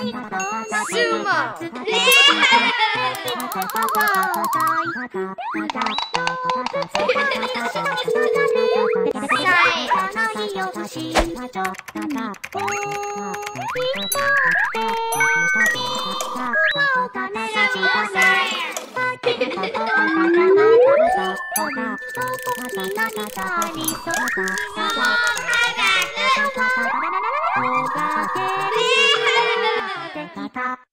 シューマンおかげで。た。